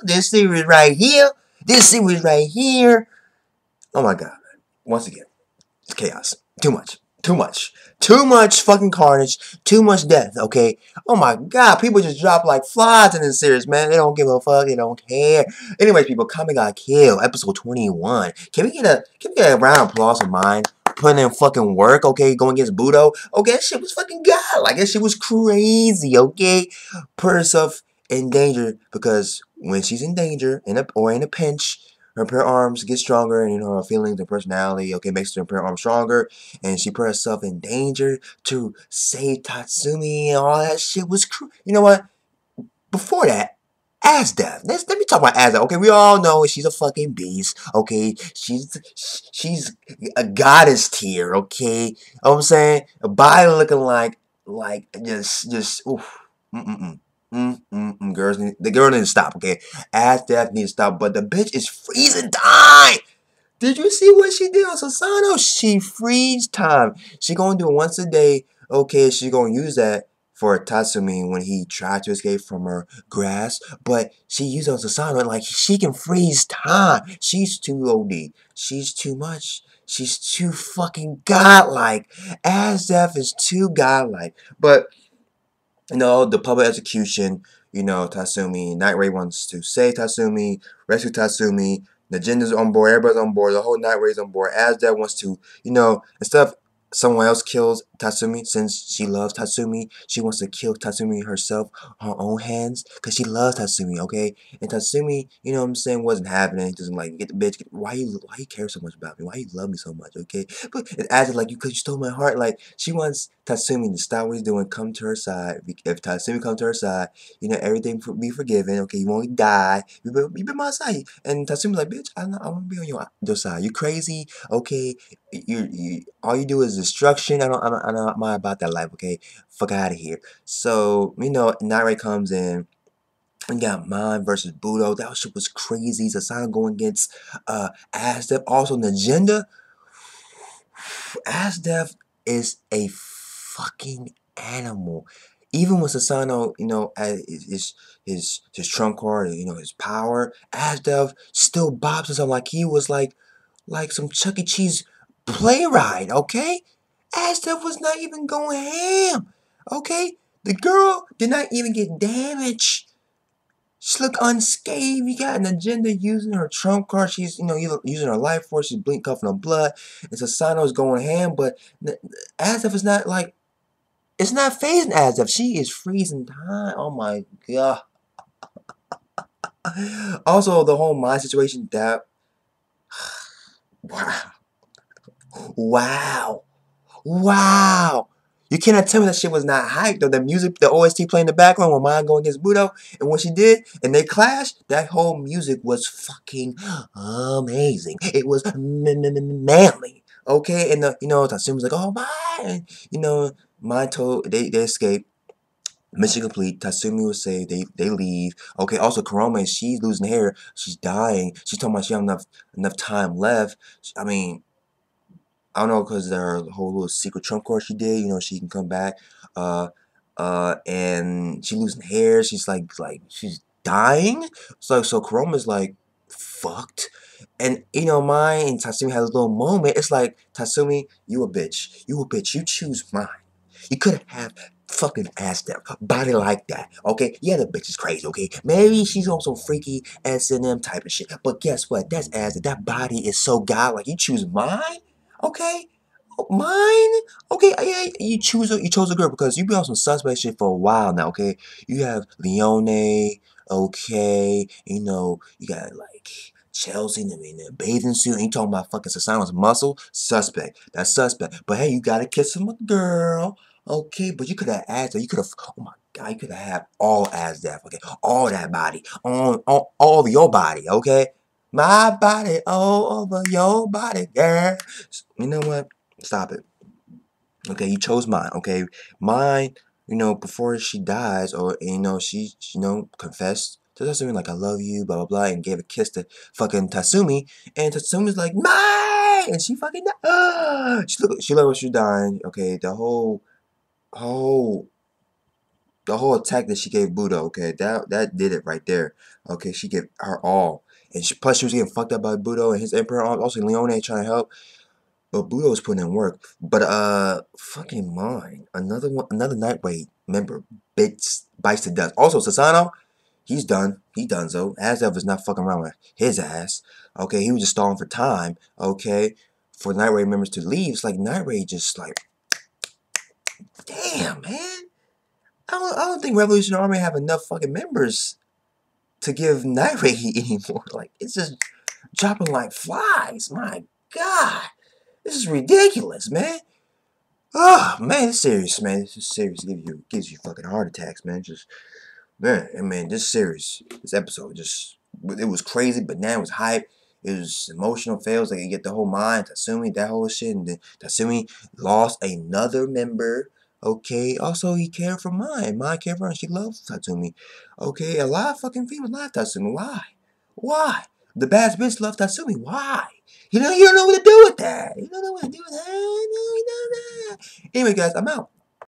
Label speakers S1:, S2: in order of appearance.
S1: This series right here. This series right here. Oh my god. Once again, it's chaos. Too much. Too much. Too much fucking carnage. Too much death, okay? Oh my god, people just drop like flies in this series, man. They don't give a fuck. They don't care. Anyways, people, Kami got killed. Episode 21. Can we get a can we get a round of applause of mine? Putting in fucking work, okay? Going against Budou. Okay, that shit was fucking god. Like, that shit was crazy, okay? Put herself in danger because when she's in danger in a, or in a pinch, her pair arms get stronger and you know her feelings and personality okay makes her pair arms stronger and she put herself in danger to save Tatsumi and all that shit was cr- you know what? Before that Esdeath let's let me talk about Esdeath okay? We all know she's a fucking beast okay? She's she's a goddess tier okay? You know what I'm saying? A body looking like like just just oof Mm, mm, mm, girls need, the girl to stop, okay? Esdeath needs to stop, but the bitch is freezing time. Did you see what she did on Susanoo? She freeze time. She gonna do it once a day. Okay, she gonna use that for Tatsumi when he tried to escape from her grasp, but she used on Susanoo like she can freeze time. She's too OD. She's too much. She's too fucking godlike. Esdeath is too godlike. But you know, the public execution, you know, Tatsumi, Night Raid wants to save Tatsumi, rescue Tatsumi, the Najenda's on board, everybody's on board, the whole Night Raid's on board. Esdeath wants to, you know, instead of someone else kills Tatsumi since she loves Tatsumi. She wants to kill Tatsumi herself, her own hands, because she loves Tatsumi, okay? And Tatsumi, you know what I'm saying, wasn't happening. doesn't like, get the bitch, get, why you why you care so much about me? Why you love me so much, okay? But it acted like you, because you stole my heart. Like, she wants Tatsumi to stop what he's doing, come to her side. If Tatsumi comes to her side, you know, everything be forgiven, okay? You won't die. You be, you be my side. And Tatsumi's like, bitch, I, I want to be on your, your side. You crazy, okay? You, you, all you do is destruction. I don't, I don't, I don't mind about that life, okay? Fuck out of here. So, you know, Nare comes in. And got mine versus Budou. That shit was crazy. Susanoo going against uh Esdeath. Also, Najenda. Esdeath is a fucking animal. Even with Susanoo, you know, his his his trump card, you know, his power, Esdeath still bobs himself like he was like like some Chuck E. Cheese play ride, okay? Esdeath was not even going ham. Okay? The girl did not even get damaged. She looked unscathed. You got Najenda using her trump card. She's, you know, using her life force. She's blink coughing on blood. And Susanoo's going ham, but Esdeath is not like it's not phasing as if She is freezing time. Oh my god. also, the whole mind situation that wow. Wow. Wow. You cannot tell me that shit was not hyped though. The music, the OST playing in the background when mine going against Budou, and when she did, and they clashed, that whole music was fucking amazing. It was manly. Okay, and the, you know, Tatsumi was like, oh my, you know, told they they escaped. Mission complete. Tatsumi was saved. They they leave. Okay. Also, Kurome, she's losing hair. She's dying. She's talking about she have enough enough time left. I mean, I don't know because their whole little secret trump card she did. You know, she can come back. Uh, uh, and she losing hair. She's like, like she's dying. So, so Kurome's like fucked. And you know, mine and Tatsumi has a little moment. It's like Tatsumi, you a bitch. You a bitch. You choose mine. You could have fucking ass that body like that. Okay, yeah, the bitch is crazy. Okay, maybe she's also freaky S and M type of shit. But guess what? That's ass. That body is so godlike. You choose mine. Okay, oh, mine. Okay, yeah, you choose a, you chose a girl because you've been on some suspect shit for a while now. Okay, you have Leone. Okay, you know you got like Chelsea in the bathing suit. You talking about fucking Susanoo's muscle? Suspect. That's suspect. But hey, you gotta kiss him a girl. Okay, but you could have asked her. You could have. Oh my God, you could have had all ass that. Okay, all that body on, on all of your body. Okay, my body all over your body, girl. You know what? Stop it. Okay, you chose mine. Okay, mine. You know, before she dies, or you know, she, you know, confessed to Tatsumi like I love you, blah blah blah, and gave a kiss to fucking Tatsumi, and Tatsumi's like mine, and she fucking died. she look, she looked like she was dying. Okay, the whole, whole the whole attack that she gave Budou, okay, that that did it right there. Okay, she gave her all. And she, plus, she was getting fucked up by Budou and his Emperor. Also, Leone trying to help. But Budou was putting in work. But, uh, fucking mine. Another one, another Night Raid member bites bites the dust. Also, Susanoo, he's done. He done so. Esdeath is not fucking around with his ass. Okay, he was just stalling for time. Okay, for Night Raid members to leave. It's like Night Raid just like, damn, man. I don't, I don't think Revolution Army have enough fucking members to give Night Night Raid anymore. Like, it's just dropping like flies. My God. This is ridiculous, man. Oh, man, it's serious, man. This is serious. Gives you, gives you fucking heart attacks, man. Just, man, I mean, this series, this episode, just, it was crazy, but now it was hype. It was emotional fails. Like, you get the whole mind, Tatsumi, that whole shit. And then Tatsumi lost another member Okay, also he cared for mine. Mine cared for her. She loves Tatsumi. Okay, a lot of fucking females love Tatsumi. Why? Why? The bad bitch loves Tatsumi. Why? You know, you don't know what to do with that. You don't know what to do with that. No, don't know. Anyway, guys, I'm out.